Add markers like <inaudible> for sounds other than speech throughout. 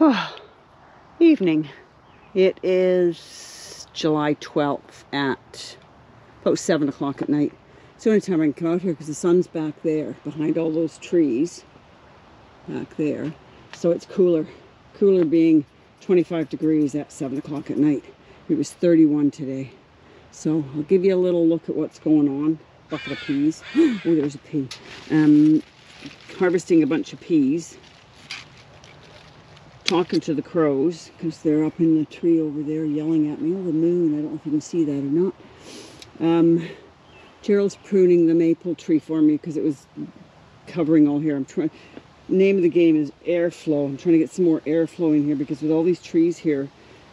Oh, <sighs> evening. It is July 12th at about 7 o'clock at night. It's the only time I can come out here because the sun's back there behind all those trees back there. So it's cooler. Cooler being 25 degrees at 7 o'clock at night. It was 31 today. So I'll give you a little look at what's going on. Bucket of peas. <gasps> oh, there's a pea. Um, harvesting a bunch of peas talking to the crows because they're up in the tree over there yelling at me. Oh, the moon. I don't know if you can see that or not. Um, Gerald's pruning the maple tree for me because it was covering all here. I'm trying. Name of the game is airflow. I'm trying to get some more airflow in here because with all these trees here,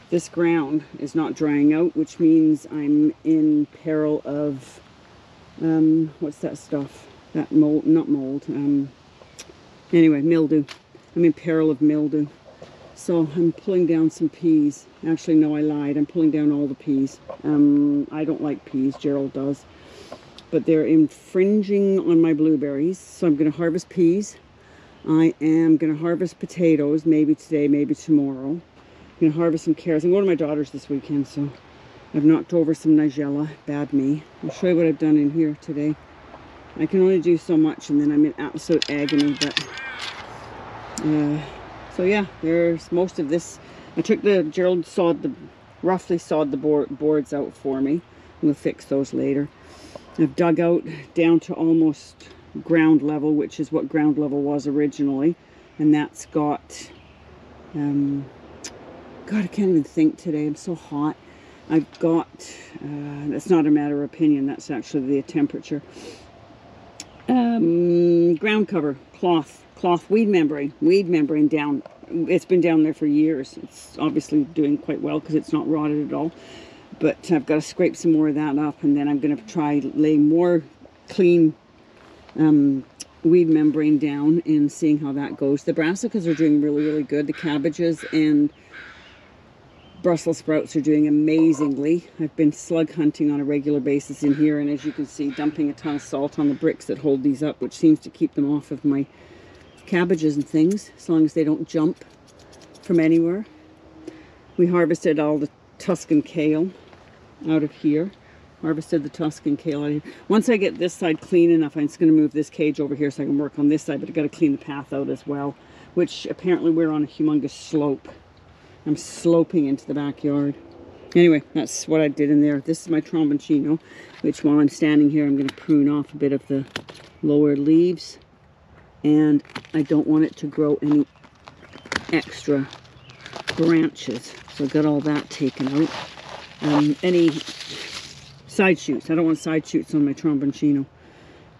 this ground is not drying out, which means I'm in peril of um, what's that stuff? That mold, not mold. Um, anyway, mildew. I'm in peril of mildew. So I'm pulling down some peas. Actually, no, I lied. I'm pulling down all the peas. Um, I don't like peas. Gerald does. But they're infringing on my blueberries. So I'm going to harvest peas. I am going to harvest potatoes, maybe today, maybe tomorrow. I'm going to harvest some carrots. I'm going to my daughter's this weekend, so I've knocked over some nigella. Bad me. I'll show you what I've done in here today. I can only do so much, and then I'm in absolute agony, but... Uh, so yeah, there's most of this. I took the, Gerald sawed the, roughly sawed the board, boards out for me. We'll fix those later. I've dug out down to almost ground level, which is what ground level was originally. And that's got, um, God, I can't even think today. I'm so hot. I've got, uh, that's not a matter of opinion, that's actually the temperature. Um, ground cover, cloth, cloth weed membrane, weed membrane down. It's been down there for years. It's obviously doing quite well because it's not rotted at all. But I've got to scrape some more of that up and then I'm going to try lay more clean um, weed membrane down and seeing how that goes. The brassicas are doing really, really good. The cabbages and Brussels sprouts are doing amazingly. I've been slug hunting on a regular basis in here and as you can see dumping a ton of salt on the bricks that hold these up which seems to keep them off of my cabbages and things, as long as they don't jump from anywhere. We harvested all the Tuscan kale out of here. Harvested the Tuscan kale out of here. Once I get this side clean enough, I'm just going to move this cage over here so I can work on this side, but I've got to clean the path out as well, which apparently we're on a humongous slope. I'm sloping into the backyard. Anyway, that's what I did in there. This is my tromboncino, which while I'm standing here, I'm going to prune off a bit of the lower leaves and I don't want it to grow any extra branches. So I got all that taken out. Um, any side shoots. I don't want side shoots on my tromboncino.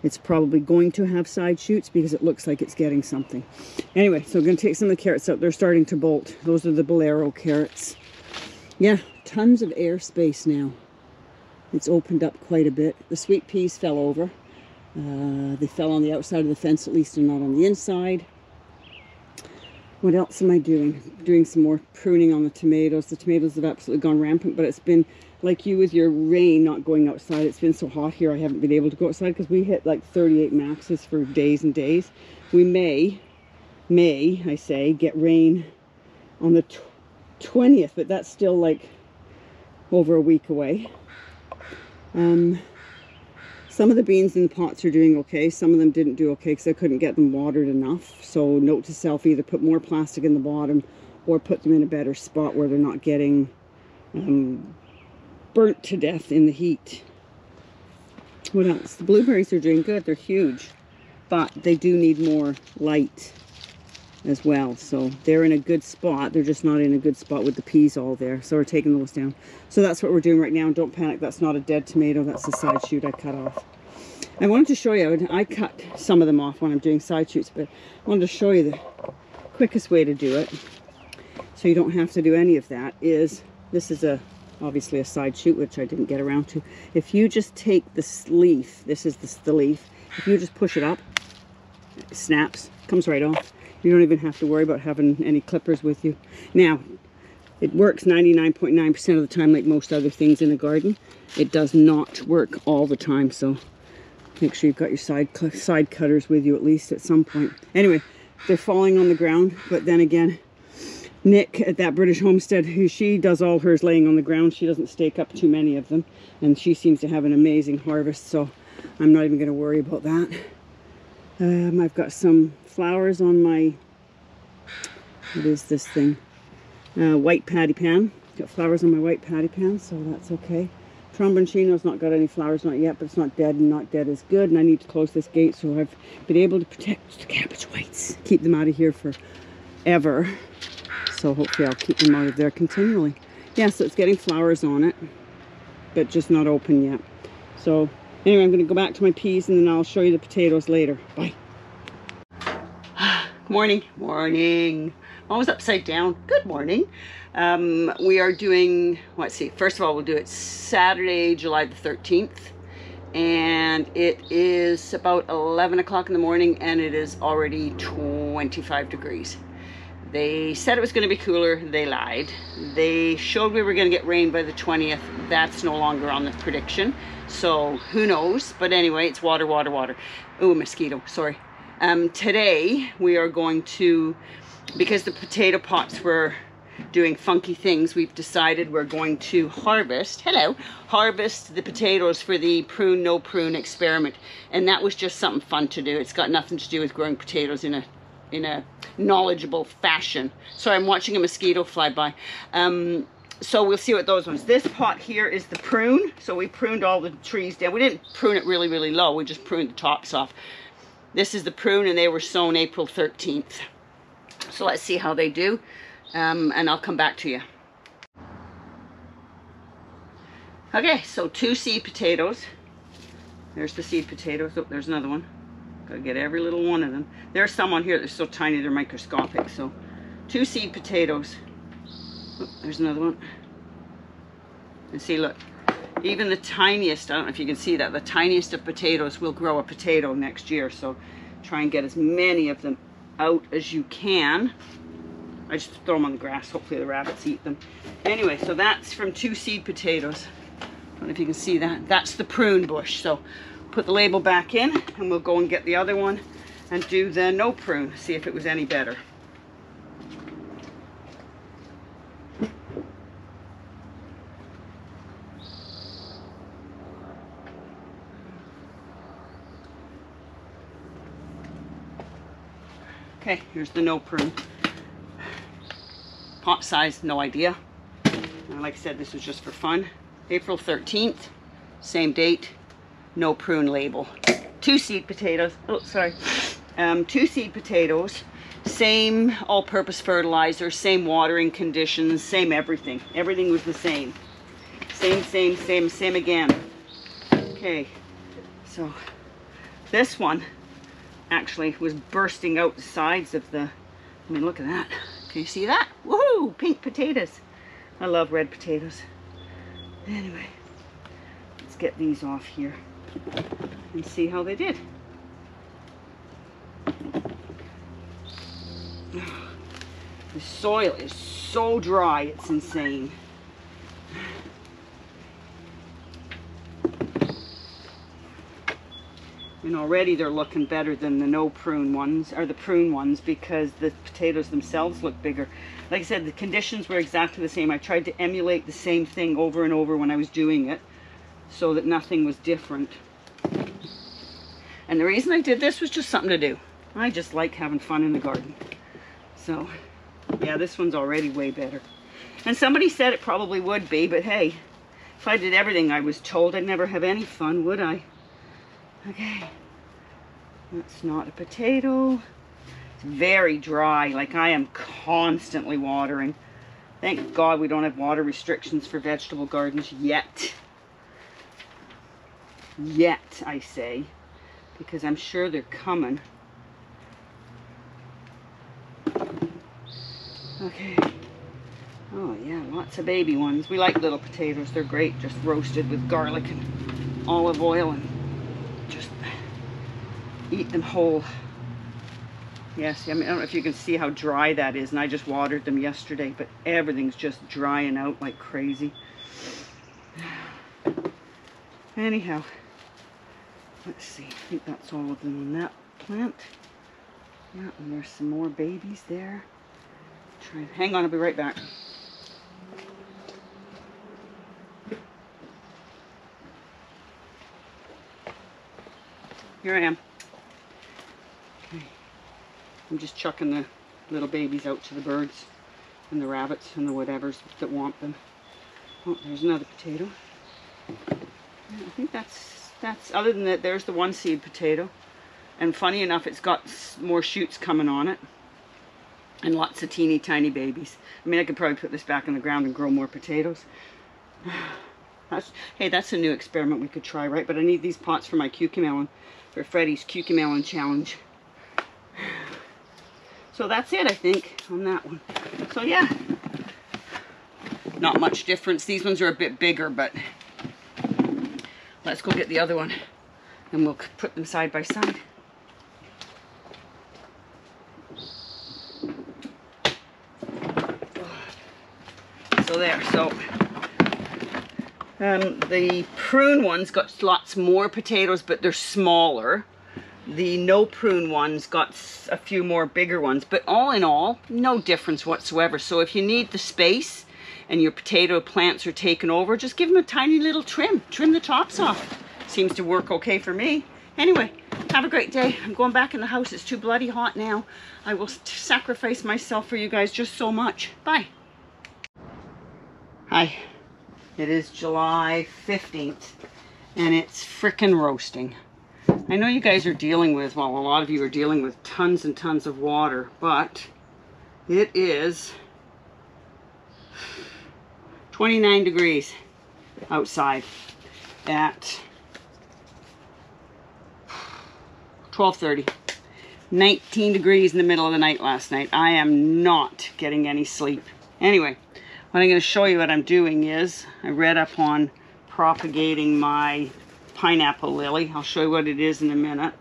It's probably going to have side shoots because it looks like it's getting something. Anyway, so I'm going to take some of the carrots out. They're starting to bolt. Those are the Bolero carrots. Yeah, tons of air space now. It's opened up quite a bit. The sweet peas fell over. Uh, they fell on the outside of the fence, at least and not on the inside. What else am I doing? Doing some more pruning on the tomatoes. The tomatoes have absolutely gone rampant, but it's been like you with your rain not going outside. It's been so hot here, I haven't been able to go outside because we hit like 38 maxes for days and days. We may, may, I say, get rain on the 20th, but that's still like over a week away. Um, some of the beans in the pots are doing okay. Some of them didn't do okay because I couldn't get them watered enough. So note to self, either put more plastic in the bottom or put them in a better spot where they're not getting um, burnt to death in the heat. What else? The blueberries are doing good. They're huge. But they do need more light as well. So they're in a good spot. They're just not in a good spot with the peas all there. So we're taking those down. So that's what we're doing right now. Don't panic. That's not a dead tomato. That's a side shoot I cut off. I wanted to show you, I cut some of them off when I'm doing side shoots, but I wanted to show you the quickest way to do it so you don't have to do any of that is, this is a obviously a side shoot, which I didn't get around to. If you just take this leaf, this is the, the leaf, if you just push it up, it snaps, comes right off. You don't even have to worry about having any clippers with you. Now, it works 99.9% of the time like most other things in a garden. It does not work all the time, so make sure you've got your side, side cutters with you at least at some point. Anyway, they're falling on the ground, but then again, Nik at that British homestead, who she does all hers laying on the ground. She doesn't stake up too many of them. And she seems to have an amazing harvest, so I'm not even going to worry about that. Um, I've got some flowers on my, what is this thing? Uh, white patty pan. Got flowers on my white patty pan, so that's okay. Tromboncino's not got any flowers, not yet, but it's not dead, and not dead is good. And I need to close this gate, so I've been able to protect the cabbage whites. Keep them out of here forever. So hopefully I'll keep them out of there continually. Yeah, so it's getting flowers on it, but just not open yet. So anyway, I'm going to go back to my peas, and then I'll show you the potatoes later. Bye. <sighs> morning, morning. Always upside down. Good morning. Um, we are doing, let's see, first of all, we'll do it Saturday, July the 13th. And it is about 11 o'clock in the morning and it is already 25 degrees. They said it was going to be cooler. They lied. They showed we were going to get rain by the 20th. That's no longer on the prediction. So who knows? But anyway, it's water, water, water. Oh, mosquito. Sorry. Um, today we are going to because the potato pots were doing funky things, we've decided we're going to harvest, hello, harvest the potatoes for the prune, no prune experiment. And that was just something fun to do. It's got nothing to do with growing potatoes in a in a knowledgeable fashion. Sorry, I'm watching a mosquito fly by. Um, so we'll see what those ones. This pot here is the prune. So we pruned all the trees down. We didn't prune it really, really low. We just pruned the tops off. This is the prune and they were sown April 13th. So let's see how they do um, and I'll come back to you. Okay, so two seed potatoes. There's the seed potatoes. Oh, there's another one. Gotta get every little one of them. There's some on here that's so tiny they're microscopic. So two seed potatoes. Oh, there's another one. And see, look, even the tiniest, I don't know if you can see that, the tiniest of potatoes will grow a potato next year. So try and get as many of them out as you can. I just throw them on the grass. Hopefully the rabbits eat them. Anyway, so that's from two seed potatoes. I don't know if you can see that. That's the prune bush. So put the label back in and we'll go and get the other one and do the no prune. See if it was any better. Okay, here's the no prune. Pot size, no idea. And like I said, this was just for fun. April 13th, same date, no prune label. Two seed potatoes, oh sorry, um, two seed potatoes, same all-purpose fertilizer, same watering conditions, same everything. Everything was the same. Same, same, same, same again. Okay, so this one actually was bursting out the sides of the, I mean, look at that. Can you see that? Woohoo! Pink potatoes. I love red potatoes. Anyway, let's get these off here and see how they did. <sighs> The soil is so dry, it's insane. And already they're looking better than the no prune ones, or the prune ones, because the potatoes themselves look bigger. Like I said, the conditions were exactly the same. I tried to emulate the same thing over and over when I was doing it, so that nothing was different. And the reason I did this was just something to do. I just like having fun in the garden. So, yeah, this one's already way better. And somebody said it probably would be, but hey, if I did everything I was told, I'd never have any fun, would I? Okay, that's not a potato. It's very dry, like I am constantly watering. Thank God we don't have water restrictions for vegetable gardens yet. Yet, I say, because I'm sure they're coming. Okay. Oh yeah, lots of baby ones. We like little potatoes. They're great, just roasted with garlic and olive oil and eat them whole. Yes, I mean, I don't know if you can see how dry that is, and I just watered them yesterday, but everything's just drying out like crazy. Anyhow, let's see, I think that's all of them on that plant. Yeah, and there's some more babies there. Try- Hang on, I'll be right back. Here I am. I'm just chucking the little babies out to the birds and the rabbits and the whatevers that want them. Oh, there's another potato. I think that's, that's, other than that, there's the one seed potato. And funny enough, it's got more shoots coming on it. And lots of teeny tiny babies. I mean, I could probably put this back in the ground and grow more potatoes. <sighs> That's, hey, that's a new experiment we could try, right? But I need these pots for my cucamelon, for Freddy's cucamelon challenge. <sighs> <sighs> So that's it, I think, on that one. So yeah, not much difference. These ones are a bit bigger, but let's go get the other one and we'll put them side by side. So there, so um, the prune ones got lots more potatoes, but they're smaller. The no prune ones got a few more bigger ones, but all in all, no difference whatsoever. So if you need the space and your potato plants are taken over, just give them a tiny little trim. Trim the tops off. Seems to work okay for me. Anyway, have a great day. I'm going back in the house. It's too bloody hot now. I will sacrifice myself for you guys just so much. Bye. Hi. It is July 15th and it's frickin' roasting. I know you guys are dealing with, well, a lot of you are dealing with tons and tons of water, but it is 29 degrees outside at 12:30. 19 degrees in the middle of the night last night. I am not getting any sleep. Anyway, what I'm going to show you what I'm doing is I read up on propagating my pineapple lily. I'll show you what it is in a minute.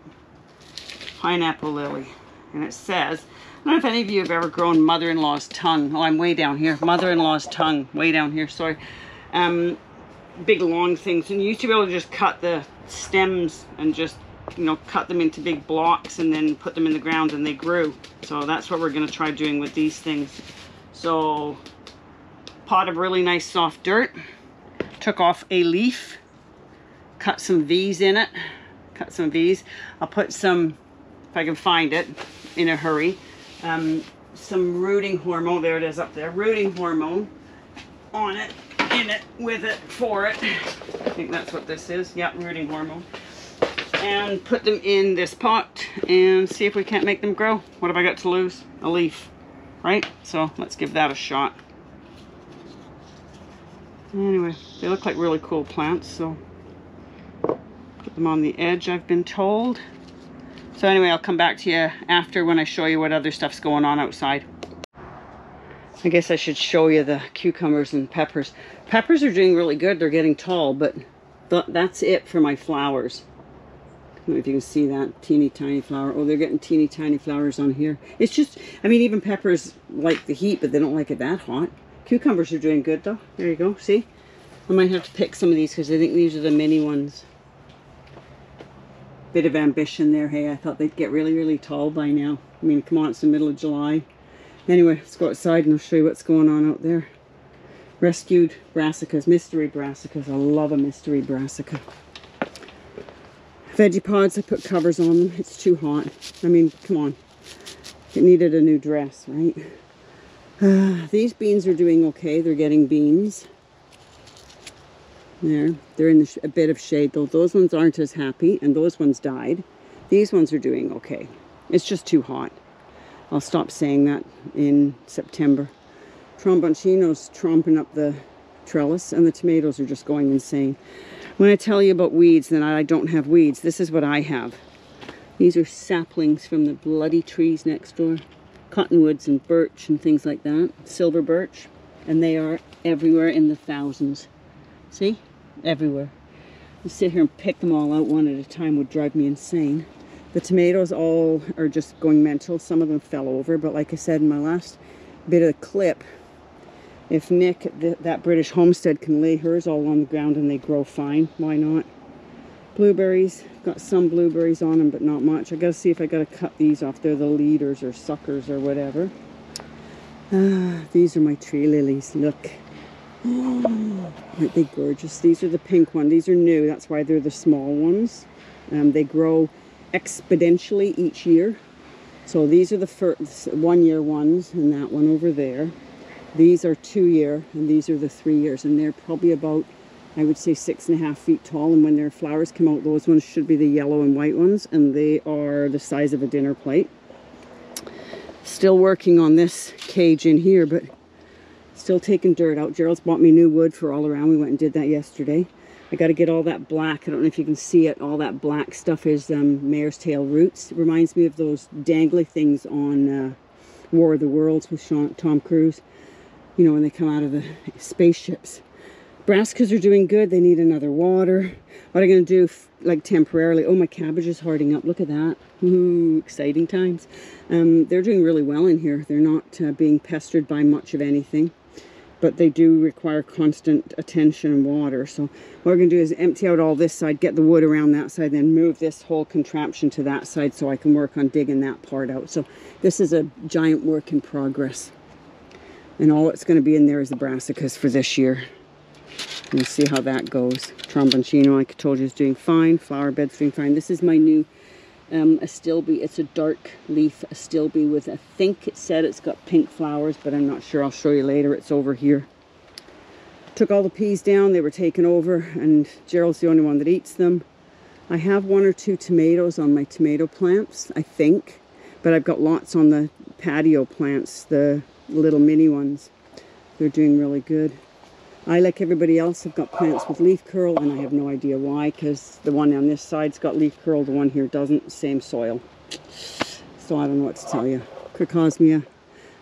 Pineapple lily. And it says, I don't know if any of you have ever grown mother-in-law's tongue. Oh, I'm way down here. Mother-in-law's tongue. Way down here, sorry. Um, big long things. And you used to be able to just cut the stems and just, you know, cut them into big blocks and then put them in the ground and they grew. So that's what we're going to try doing with these things. So, pot of really nice soft dirt. Took off a leaf. Cut some V's in it. Cut some V's. I'll put some, if I can find it in a hurry, um, some rooting hormone. There it is up there. Rooting hormone on it, in it, with it, for it. I think that's what this is. Yeah, rooting hormone. And put them in this pot and see if we can't make them grow. What have I got to lose? A leaf, right? So let's give that a shot. Anyway, they look like really cool plants, so put them on the edge, I've been told. So anyway, I'll come back to you after when I show you what other stuff's going on outside. I guess I should show you the cucumbers and peppers. Peppers are doing really good. They're getting tall, but th that's it for my flowers. I don't know if you can see that teeny tiny flower. Oh, they're getting teeny tiny flowers on here. It's just, I mean, even peppers like the heat, but they don't like it that hot. Cucumbers are doing good though. There you go. See? I might have to pick some of these because I think these are the mini ones. Bit of ambition there. Hey, I thought they'd get really, really tall by now. I mean, come on, it's the middle of July. Anyway, let's go outside and I'll show you what's going on out there. Rescued brassicas, mystery brassicas. I love a mystery brassica. Vegepods, I put covers on them. It's too hot. I mean, come on. It needed a new dress, right? Uh, <sighs> these beans are doing okay. They're getting beans. There, they're in a bit of shade though. Those ones aren't as happy, and those ones died. These ones are doing okay. It's just too hot. I'll stop saying that in September. Tromboncino's tromping up the trellis, and the tomatoes are just going insane. When I tell you about weeds, then I don't have weeds. This is what I have. These are saplings from the bloody trees next door. Cottonwoods and birch and things like that. Silver birch. And they are everywhere in the thousands. See? Everywhere. To sit here and pick them all out one at a time would drive me insane. The tomatoes all are just going mental. Some of them fell over, but like I said in my last bit of clip, if Nik, th that British homestead, can lay hers all on the ground and they grow fine, why not? Blueberries, got some blueberries on them, but not much. I gotta see if I gotta cut these off. They're the leaders or suckers or whatever. Ah, these are my tree lilies. Look. <gasps> Aren't they gorgeous? These are the pink ones. These are new. That's why they're the small ones. Um, they grow exponentially each year. So these are the first one year ones and that one over there. These are two year and these are the three years and they're probably about I would say six and a half feet tall and when their flowers come out those ones should be the yellow and white ones and they are the size of a dinner plate. Still working on this cage in here but still taking dirt out. Gerald's bought me new wood for all around. We went and did that yesterday. I got to get all that black. I don't know if you can see it. All that black stuff is um, mare's tail roots. It reminds me of those dangly things on uh, War of the Worlds with Sean, Tom Cruise. You know, when they come out of the spaceships. Brassicas are doing good. They need another water. What am I going to do, like temporarily? Oh, my cabbage is hardening up. Look at that. Ooh, exciting times. Um, they're doing really well in here. They're not uh, being pestered by much of anything but they do require constant attention and water. So what we're going to do is empty out all this side, get the wood around that side, then move this whole contraption to that side so I can work on digging that part out. So this is a giant work in progress. And all that's going to be in there is the brassicas for this year. We'll see how that goes. Tromboncino, like I told you, is doing fine. Flower bed's doing fine. This is my new um, astilbe. It's a dark leaf astilbe with, I think it said it's got pink flowers, but I'm not sure. I'll show you later. It's over here. Took all the peas down. They were taken over, and Gerald's the only one that eats them. I have one or two tomatoes on my tomato plants, I think, but I've got lots on the patio plants, the little mini ones. They're doing really good. I, like everybody else, have got plants with leaf curl, and I have no idea why, because the one on this side's got leaf curl, the one here doesn't. Same soil. So I don't know what to tell you. Crocosmia.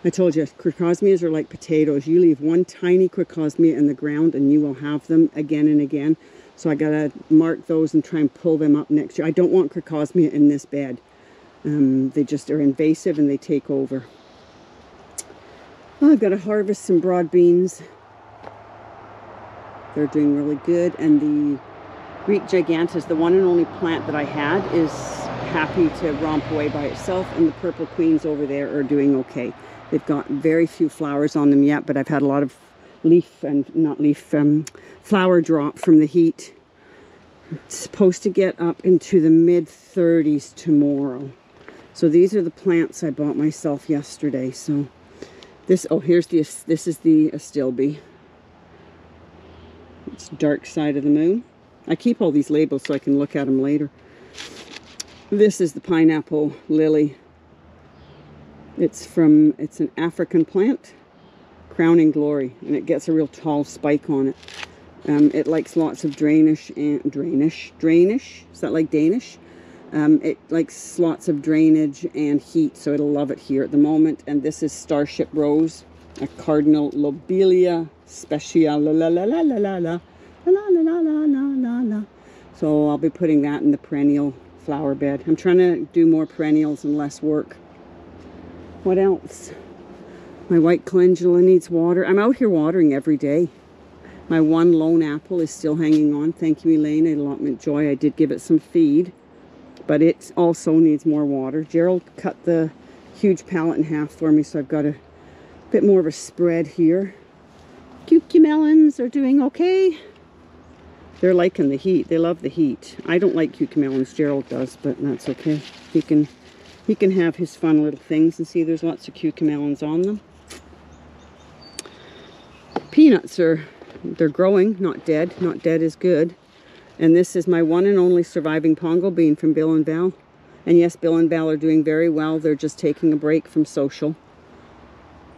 I told you, crocosmias are like potatoes. You leave one tiny crocosmia in the ground, and you will have them again and again. So I got to mark those and try and pull them up next year. I don't want crocosmia in this bed. Um, they just are invasive and they take over. I've got to harvest some broad beans they're doing really good. And the Greek Gigantes, the one and only plant that I had, is happy to romp away by itself. And the Purple Queens over there are doing okay. They've got very few flowers on them yet, but I've had a lot of leaf and not leaf, um, flower drop from the heat. It's supposed to get up into the mid 30s tomorrow. So these are the plants I bought myself yesterday. So this, oh, here's the, this is the Astilbe. It's dark side of the moon. I keep all these labels so I can look at them later. This is the pineapple lily. It's from, it's an African plant, crowning glory, and it gets a real tall spike on it. Um, it likes lots of drainage and drainage, drainage. Is that like Danish? Um, it likes lots of drainage and heat, so it'll love it here at the moment. And this is Starship Rose, a Cardinal Lobelia Special la la la la la la la la la la la la la la. So I'll be putting that in the perennial flower bed. I'm trying to do more perennials and less work. What else? My white calendula needs water. I'm out here watering every day. My one lone apple is still hanging on. Thank you, Elaine, at Allotment Joy. I did give it some feed, but it also needs more water. Gerald cut the huge pallet in half for me, so I've got a bit more of a spread here. Cucamelons are doing okay. They're liking the heat. They love the heat. I don't like cucamelons. Gerald does, but that's okay. He can he can have his fun little things and see there's lots of cucamelons on them. Peanuts are they're growing, not dead. Not dead is good. And this is my one and only surviving pongo bean from Bill and Val. And yes, Bill and Val are doing very well. They're just taking a break from social.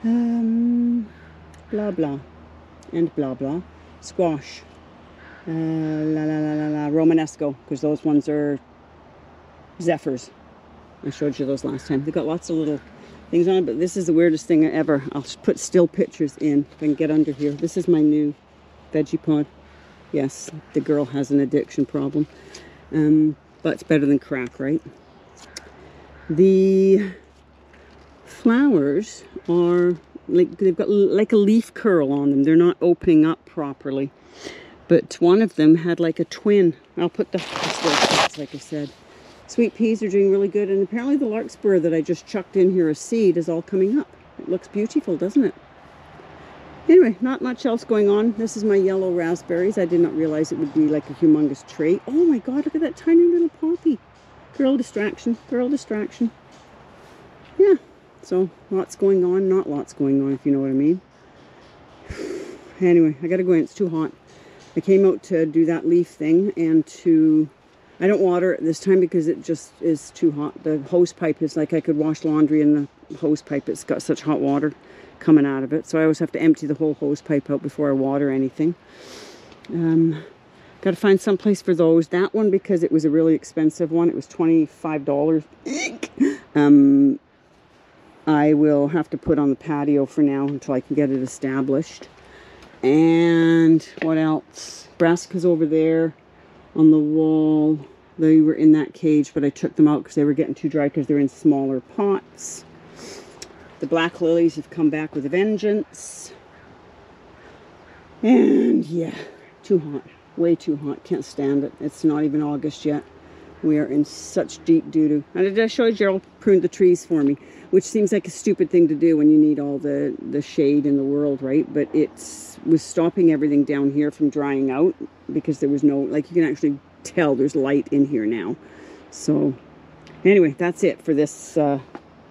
Um, blah, blah and blah blah. Squash. Uh, la la la la la. Romanesco, because those ones are zephyrs. I showed you those last time. they've got lots of little things on it, but this is the weirdest thing ever. I'll put still pictures in if I can get under here. This is my new Vegepod. Yes, the girl has an addiction problem. Um, but it's better than crack, right? The flowers are like they've got like a leaf curl on them. They're not opening up properly. But one of them had like a twin. I'll put the, like I said. Sweet peas are doing really good. And apparently the larkspur that I just chucked in here, a seed, is all coming up. It looks beautiful, doesn't it? Anyway, not much else going on. This is my yellow raspberries. I did not realize it would be like a humongous tree. Oh my god, look at that tiny little poppy. Girl distraction, girl distraction. Yeah, so lots going on, not lots going on, if you know what I mean. Anyway, I gotta go in, it's too hot. I came out to do that leaf thing and to, I don't water it this time because it just is too hot. The hose pipe is like I could wash laundry in the hose pipe. It's got such hot water coming out of it. So I always have to empty the whole hose pipe out before I water anything. Um, got to find some place for those. That one, because it was a really expensive one, it was $25. um, I will have to put on the patio for now until I can get it established. And what else? Brassicas over there on the wall. They were in that cage, but I took them out because they were getting too dry because they're in smaller pots. The black lilies have come back with a vengeance. And yeah, too hot. Way too hot. Can't stand it. It's not even August yet. We are in such deep doo-doo. And I did show Gerald pruned the trees for me, which seems like a stupid thing to do when you need all the, the shade in the world, right? But it was stopping everything down here from drying out because there was no, like you can actually tell there's light in here now. So anyway, that's it for this uh,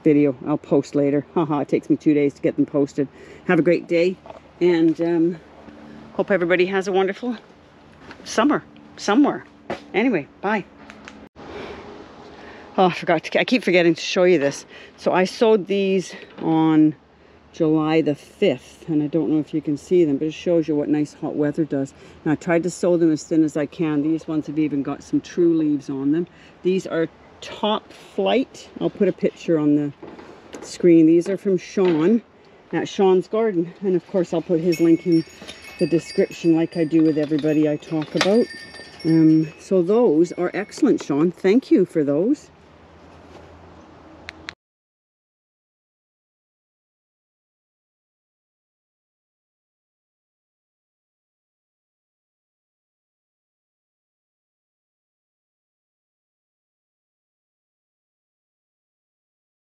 video. I'll post later. <laughs> Haha, it takes me two days to get them posted. Have a great day and um, hope everybody has a wonderful summer somewhere. Anyway, bye. Oh, I forgot to, I keep forgetting to show you this. So I sowed these on July the 5th, and I don't know if you can see them, but it shows you what nice hot weather does. Now I tried to sow them as thin as I can. These ones have even got some true leaves on them. These are top flight. I'll put a picture on the screen. These are from Shawn at Shawn's Garden. And of course I'll put his link in the description like I do with everybody I talk about. Um, so those are excellent, Shawn. Thank you for those.